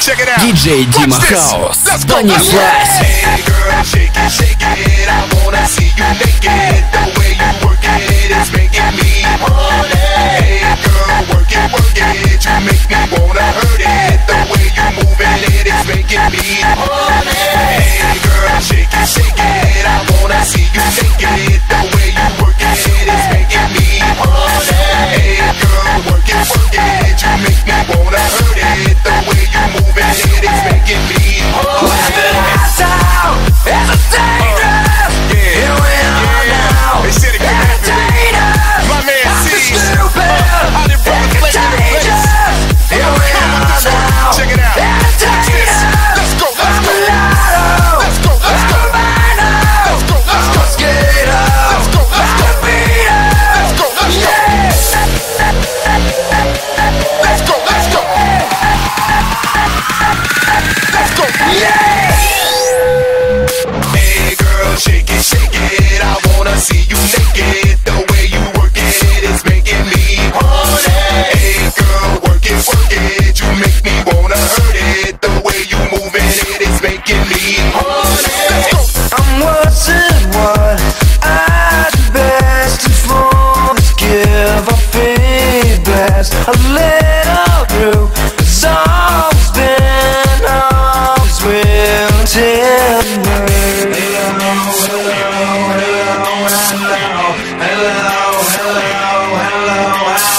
DJ Dima House. Bunny Hey girl, shake it, shake it. I wanna see you naked. The way you work it is making me horny. Hey girl, work it, work it. You make me wanna hurt it. The way you moving it is making me horny. Hey girl, shake it, shake it. See you naked. The way you work it is making me horny. Girl, work it, work it. You make me wanna hurt it. The way you moving it is making me horny. I'm best give a. A little always been.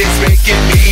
is making me.